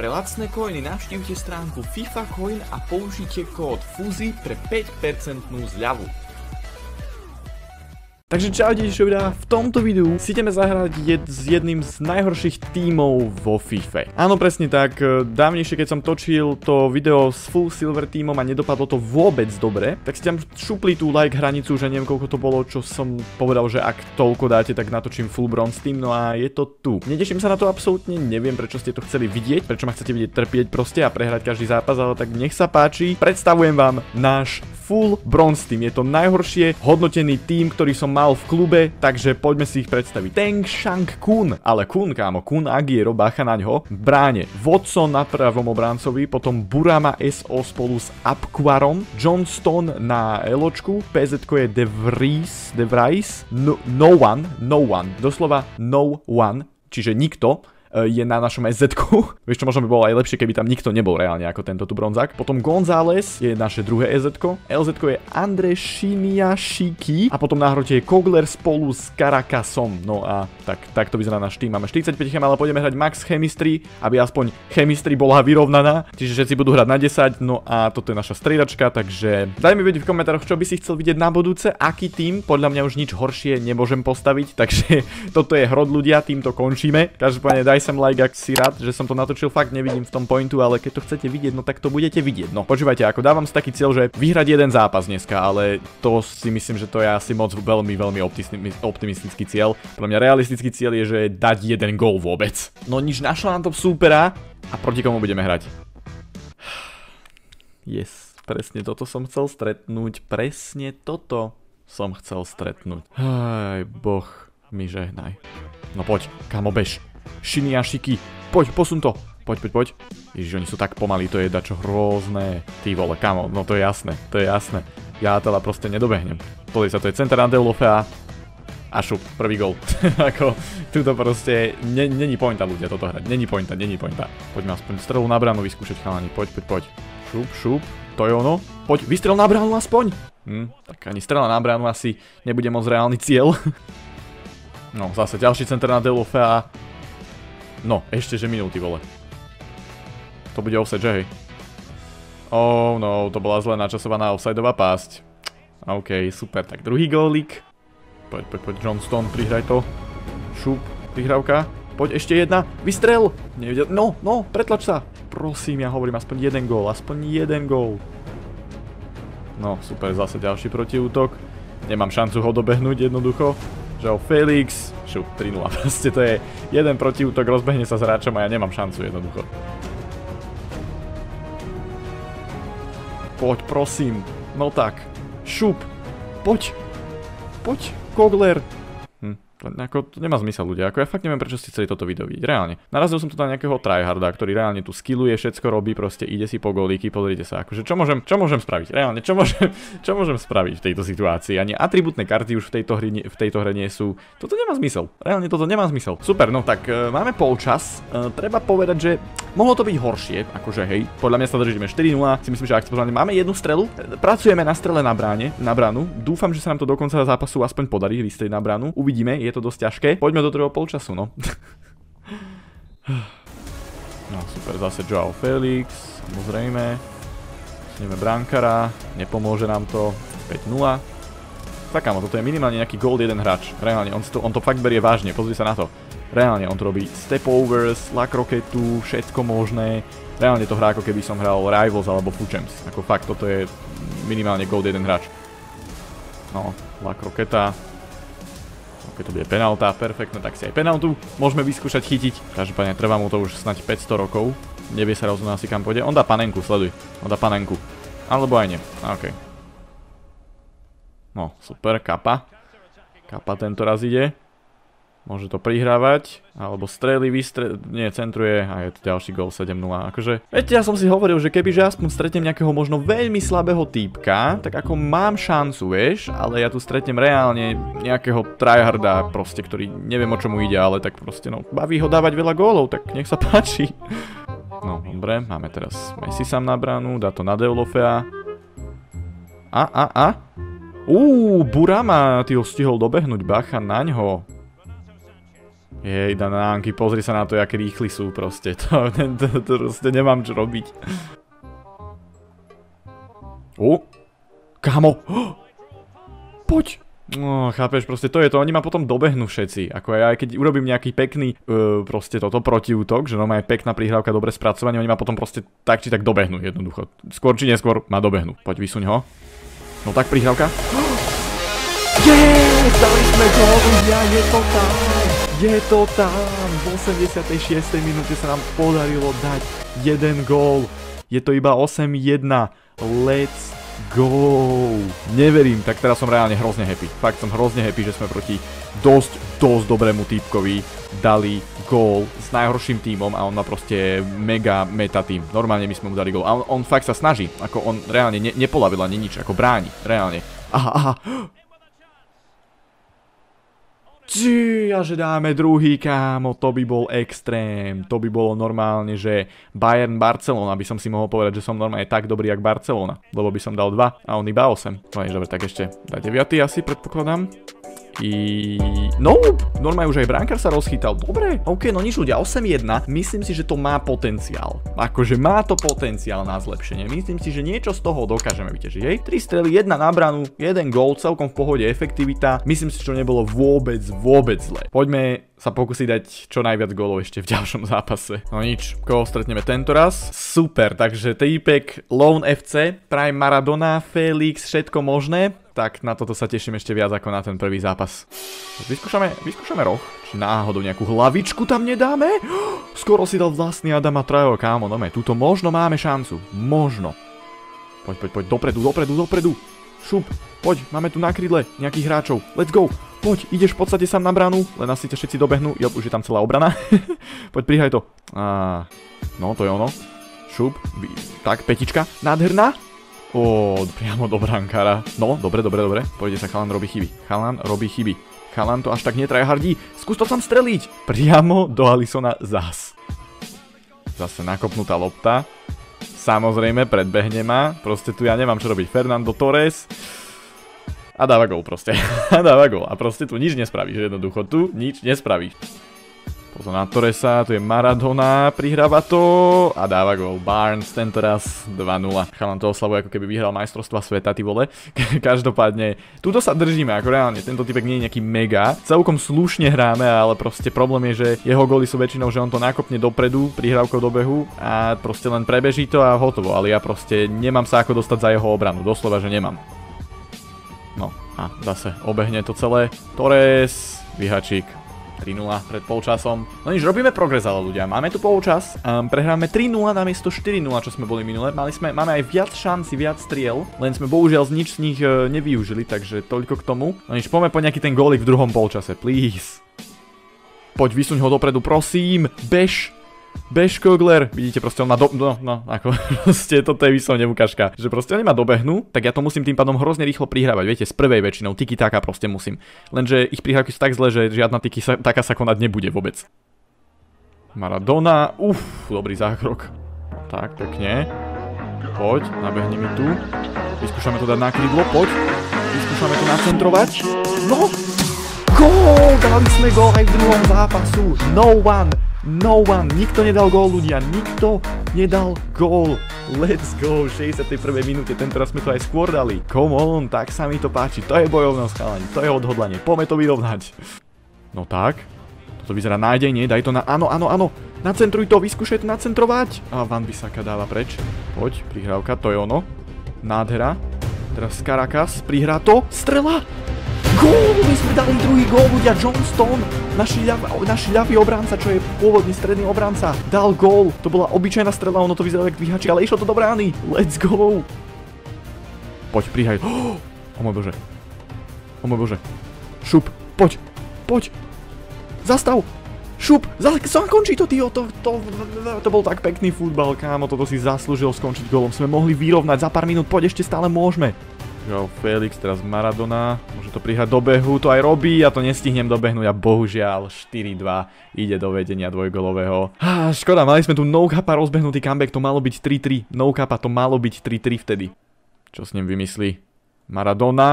Pre lacné coiny navštívte stránku FIFA Coin a použite kód FUZI pre 5% zľavu. Takže čaute šovida, v tomto videu si ideme zahrať jed s jedným z najhorších tímov vo FIFA. Áno, presne tak, dávnejšie keď som točil to video s full silver tímom a nedopadlo to vôbec dobre, tak si tam šupli tú like hranicu, že neviem koľko to bolo, čo som povedal, že ak toľko dáte, tak natočím full bronze tým, no a je to tu. Neteším sa na to absolútne, neviem prečo ste to chceli vidieť, prečo ma chcete vidieť trpieť proste a prehrať každý zápas, ale tak nech sa páči. Predstavujem vám náš full bronze team, je to najhoršie hodnotený tým, ktorý som mal v klube, takže poďme si ich predstaviť. Teng Shang Kun, ale Kun, kámo, Kun Agiero, bacha na ňo. V bráne Watson na prvom obráncovi, potom Burama SO spolu s Apquarom, Johnston na Eločku, PZ je De Vries, De Vries, no, no one, no one, doslova no one, čiže nikto. Eh, je na našom SZ. Vieš čo, možno by bolo aj lepšie, keby tam nikto nebol reálne ako tento tu bronzák. Potom González je naše druhé EZ. LZ je Andre Shiniashiki a potom na hrote je Kogler spolu s Karakasom. No a tak, tak to vyzerá náš tým. Máme 45 chem, ale pôjdeme hrať Max Chemistry, aby aspoň Chemistry bola vyrovnaná. Čiže všetci budú hrať na 10, no a toto je naša striedačka, takže daj mi vedieť v komentároch, čo by si chcel vidieť na budúce, aký tým. Podľa mňa už nič horšie nemôžem postaviť, takže toto je hrod ľudia, týmto končíme. Každopádne daj daj sem like, ak si rád, že som to natočil, fakt nevidím v tom pointu, ale keď to chcete vidieť, no tak to budete vidieť. No, počúvajte, ako dávam si taký cieľ, že vyhrať jeden zápas dneska, ale to si myslím, že to je asi moc veľmi, veľmi optimistický cieľ. Pre mňa realistický cieľ je, že dať jeden gól vôbec. No nič, našla nám to súpera a proti komu budeme hrať. Yes, presne toto som chcel stretnúť, presne toto som chcel stretnúť. Aj, boh mi žehnaj. No poď, kamo bež. Shiniashiky. Poď, posun to. Poď, poď, poď. Ježiš, oni sú tak pomalí, to je dačo hrozné. Ty vole, kamo, no to je jasné, to je jasné. Ja teda proste nedobehnem. Pozri sa, to je center Andeulofea. A šup, prvý gol. Ako, tuto proste, není pointa ľudia toto hrať, není pointa, není pointa. Poďme aspoň strelu na bránu vyskúšať chalani, poď, poď, poď. Šup, šup, to je ono. Poď, vystrel na bránu aspoň. Hm, tak ani strela na bránu asi nebude moc reálny cieľ. no, zase ďalší center na Delofea. No, ešte že minúty, vole. To bude offset, že hej? Oh no, to bola zle načasovaná offsideová pásť. OK, super, tak druhý gólik. Poď, poď, poď, Johnston, prihraj to. Šup, prihrávka. Poď, ešte jedna, vystrel! Nevidel, no, no, pretlač sa. Prosím, ja hovorím, aspoň jeden gól, aspoň jeden gól. No, super, zase ďalší protiútok. Nemám šancu ho dobehnúť jednoducho. Joe Felix, šup, 3-0, proste to je jeden protiútok, rozbehne sa s hráčom a ja nemám šancu jednoducho. Poď, prosím, no tak, šup, poď, poď, Kogler, ako, to nemá zmysel ľudia, ako ja fakt neviem, prečo ste chceli toto video vidieť, reálne. Narazil som tu na nejakého tryharda, ktorý reálne tu skilluje, všetko robí, proste ide si po golíky, pozrite sa, akože čo môžem, čo môžem spraviť, reálne, čo môžem, čo môžem spraviť v tejto situácii, ani atributné karty už v tejto, hry, v tejto hre nie sú, toto nemá zmysel, reálne toto nemá zmysel. Super, no tak e, máme polčas, e, treba povedať, že mohlo to byť horšie, akože hej, podľa mňa sa držíme 4-0, si myslím, že ak máme jednu strelu, pracujeme na strele na bráne, na bránu, dúfam, že sa nám to do konca zápasu aspoň podarí vystrieť na bránu, uvidíme, je to dosť ťažké. Poďme do druhého polčasu, no. no super, zase Joao Felix, samozrejme. Sneme Brankara, nepomôže nám to. 5-0. Tak áno, toto je minimálne nejaký gold jeden hráč. Reálne, on, to, on to fakt berie vážne, pozri sa na to. Reálne, on to robí stepovers, luck všetko možné. Reálne to hrá ako keby som hral Rivals alebo Fuchems. Ako fakt, toto je minimálne gold jeden hráč. No, luck rocketa, keď to bude penalta, perfektne, tak si aj penaltu môžeme vyskúšať chytiť. Každopádne trvá mu to už snať 500 rokov. Nevie sa rozhodnúť asi kam pôjde. On dá panenku, sleduj. On dá panenku. Alebo aj nie. OK. No, super, kapa. Kapa tento raz ide. Môže to prihrávať, alebo strely, vystre... Nie, centruje a je to ďalší gol 7-0. Akože, viete, ja som si hovoril, že kebyže aspoň stretnem nejakého možno veľmi slabého týpka, tak ako mám šancu, vieš, ale ja tu stretnem reálne nejakého tryharda, proste, ktorý neviem o čomu ide, ale tak proste, no, baví ho dávať veľa gólov, tak nech sa páči. No, dobre, máme teraz Messi sám na bránu, dá to na Deulofea. A, a, a? Uuu, Burama, ty ho stihol dobehnúť, bacha naňho. Jej, danánky, pozri sa na to, aké rýchli sú proste. To, to, to, proste nemám čo robiť. O, kámo. Poď. No, chápeš, proste to je to, oni ma potom dobehnú všetci. Ako ja, aj keď urobím nejaký pekný, uh, proste toto protiútok, že no má pekná prihrávka, dobre spracovanie, oni ma potom proste tak či tak dobehnú jednoducho. Skôr či neskôr ma dobehnú. Poď, vysuň ho. No tak prihrávka. Yes, dali sme gól, ja, je to tam. Je to tam. V 86. minúte sa nám podarilo dať jeden gól. Je to iba 8-1. Let's go! Neverím, tak teraz som reálne hrozne happy. Fakt som hrozne happy, že sme proti dosť, dosť dobrému týpkovi dali gól s najhorším týmom a on má proste mega meta tým. Normálne my sme mu dali gól. A on, on fakt sa snaží, ako on reálne ne, nepolavil ani nič, ako bráni, reálne. Aha, aha, Či, a že dáme druhý, kámo, to by bol extrém. To by bolo normálne, že Bayern Barcelona by som si mohol povedať, že som normálne tak dobrý, jak Barcelona. Lebo by som dal 2 a on iba 8. No dobre, tak ešte dá 9 asi, predpokladám. I... No, normálne už aj bránkar sa rozchytal. Dobre, ok, no nič ľudia, 8-1. Myslím si, že to má potenciál. Akože má to potenciál na zlepšenie. Myslím si, že niečo z toho dokážeme vyťažiť. Hej, 3 strely, 1 na branu, 1 gól, celkom v pohode, efektivita. Myslím si, že to nebolo vôbec, vôbec zle. Poďme sa pokúsiť dať čo najviac gólov ešte v ďalšom zápase. No nič, koho stretneme tento raz? Super, takže týpek Lone FC, Prime Maradona, Felix, všetko možné tak na toto sa teším ešte viac ako na ten prvý zápas. Vyskúšame, vyskúšame roh, či náhodou nejakú hlavičku tam nedáme? Skoro si dal vlastný Adama Trajo, kámo, no me, túto možno máme šancu, možno. Poď, poď, poď, dopredu, dopredu, dopredu. Šup, poď, máme tu na krídle nejakých hráčov, let's go. Poď, ideš v podstate sám na bránu, len asi ťa všetci dobehnú, jo, už je tam celá obrana. poď, prihaj to. Á, no, to je ono. Šup, tak, petička, nádherná. Ó, priamo do brankára. No, dobre, dobre, dobre. Pojde sa, chalan robí chyby. Chalan robí chyby. Chalan to až tak hardí. Skús to tam streliť. Priamo do Alisona zas. Zase nakopnutá lopta. Samozrejme, predbehne ma. Proste tu ja nemám čo robiť. Fernando Torres. A dáva gol proste. a dáva gol. A proste tu nič nespravíš. Jednoducho tu nič nespravíš. Pozor na Torresa, tu je Maradona, prihráva to a dáva gol Barnes, tento raz 2-0. Chalan to oslavuje, ako keby vyhral majstrovstva sveta, ty vole. Každopádne, tuto sa držíme, ako reálne, tento typek nie je nejaký mega. Celkom slušne hráme, ale proste problém je, že jeho góly sú väčšinou, že on to nakopne dopredu, prihrávkou do behu a proste len prebeží to a hotovo, ale ja proste nemám sa ako dostať za jeho obranu, doslova, že nemám. No a zase obehne to celé. Torres, vyhačík, 3-0 pred polčasom. No nič, robíme progres ale ľudia, máme tu polčas, um, prehráme 3-0 namiesto 4-0, čo sme boli minule. Mali sme, máme aj viac šanci, viac striel, len sme bohužiaľ z nič z nich uh, nevyužili, takže toľko k tomu. No nič, poďme po nejaký ten gólik v druhom polčase, please. Poď, vysuň ho dopredu, prosím, bež, Bež Kogler, vidíte proste on má do... No, no, ako proste toto je vyslovne ukážka. Že proste oni ma dobehnú, tak ja to musím tým pádom hrozne rýchlo prihrávať, viete, z prvej väčšinou, tiki taka proste musím. Lenže ich prihrávky sú tak zle, že žiadna tiki sa, taká sa konať nebude vôbec. Maradona, uff, dobrý zákrok. Tak, pekne. Poď, nabehni mi tu. Vyskúšame to dať na krídlo, poď. Vyskúšame to nacentrovať. No! Gól! Dali sme gól aj v druhom zápasu. No one! No one, nikto nedal gól ľudia, nikto nedal gól. Let's go, 61. minúte, tento raz sme to aj skôr dali. Come on, tak sa mi to páči, to je bojovnosť chalani, to je odhodlanie, poďme to vyrovnať. No tak, toto vyzerá nádejne, daj to na, áno, áno, áno, nacentruj to, vyskúšaj to nacentrovať. A Van Bissaka dáva preč, poď, prihrávka, to je ono. Nádhera, teraz Caracas, prihrá to, strela, Gól! My sme dali druhý gól, ľudia. Johnston, naši, ľav, naši ľavý obranca, čo je pôvodný stredný obranca, dal gól. To bola obyčajná strela, ono to vyzeralo jak dvíhači, ale išlo to do brány. Let's go! Poď, prihaj. Oh, môj bože. O môj bože. Šup, poď, poď. Zastav. Šup, zakončí to, tyjo, to, to, to bol tak pekný futbal, kámo, toto si zaslúžil skončiť golom. Sme mohli vyrovnať za pár minút, poď, ešte stále môžeme. Joao Felix, teraz Maradona, môže to prihať do behu, to aj robí, ja to nestihnem dobehnúť a bohužiaľ 4-2 ide do vedenia dvojgolového. Ah, škoda, mali sme tu no capa rozbehnutý comeback, to malo byť 3-3, no capa to malo byť 3-3 vtedy. Čo s ním vymyslí? Maradona.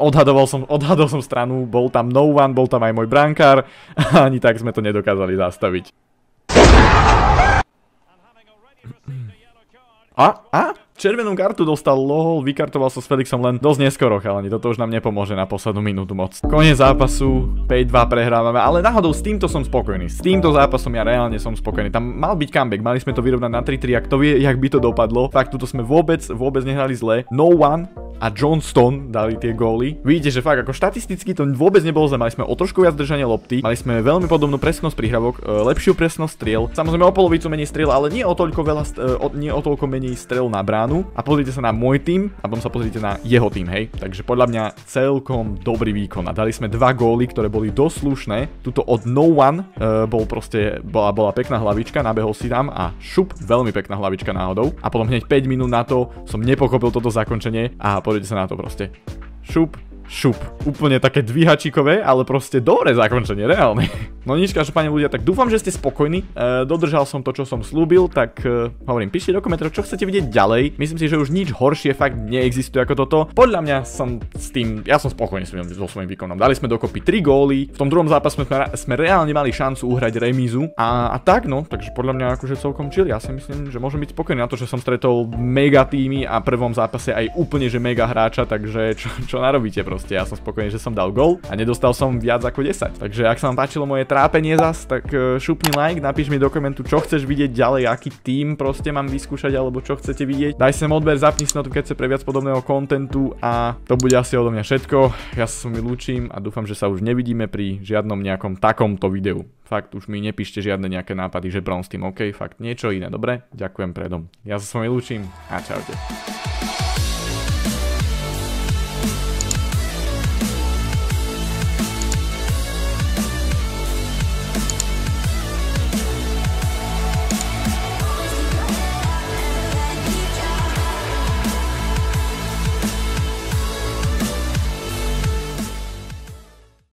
Odhadoval som, odhadol som stranu, bol tam no one, bol tam aj môj brankár. A ani tak sme to nedokázali zastaviť. A, a, Červenú kartu dostal Lohol, vykartoval sa s Felixom len dosť neskoro, chalani, toto už nám nepomôže na poslednú minútu moc. Koniec zápasu, 5-2 prehrávame, ale náhodou s týmto som spokojný. S týmto zápasom ja reálne som spokojný. Tam mal byť comeback, mali sme to vyrovnať na 3-3, ak to vie, jak by to dopadlo. Fakt, tuto sme vôbec, vôbec nehrali zle. No one a Johnston dali tie góly. Vidíte, že fakt ako štatisticky to vôbec nebolo zle. Mali sme o trošku viac držania lopty, mali sme veľmi podobnú presnosť príhravok, e, lepšiu presnosť striel. Samozrejme o polovicu menej striel, ale nie o toľko veľa, e, nie o toľko menej strel na bránu a pozrite sa na môj tým a potom sa pozrite na jeho tým, hej. Takže podľa mňa celkom dobrý výkon a dali sme dva góly, ktoré boli dosť slušné. Tuto od no one uh, bol proste, bola, bola pekná hlavička, nabehol si tam a šup, veľmi pekná hlavička náhodou. A potom hneď 5 minút na to som nepokopil toto zakončenie a pozrite sa na to proste. Šup, šup. Úplne také dvíhačikové, ale proste dobré zakončenie, reálne. No nič, každopádne ľudia, tak dúfam, že ste spokojní. E, dodržal som to, čo som slúbil, tak e, hovorím, píšte do komentárov, čo chcete vidieť ďalej. Myslím si, že už nič horšie fakt neexistuje ako toto. Podľa mňa som s tým, ja som spokojný so svojím výkonom. Dali sme dokopy 3 góly, v tom druhom zápase sme, sme reálne mali šancu uhrať remízu a, a tak no, takže podľa mňa akože celkom chill. Ja si myslím, že môžem byť spokojný na to, že som stretol mega týmy a prvom zápase aj úplne že mega hráča, takže čo, čo narobíte proste. Ja som spokojný, že som dal gol a nedostal som viac ako 10. Takže ak sa vám páčilo moje trápenie zas, tak e, šupni like, napíš mi do komentu, čo chceš vidieť ďalej, aký tým proste mám vyskúšať, alebo čo chcete vidieť. Daj sem odber, zapni si notifikácie pre viac podobného kontentu a to bude asi odo mňa všetko. Ja sa s vami lúčim a dúfam, že sa už nevidíme pri žiadnom nejakom takomto videu. Fakt, už mi nepíšte žiadne nejaké nápady, že bronze tým, OK, fakt niečo iné, dobre? Ďakujem predom. Ja sa s vami lúčim a čaute.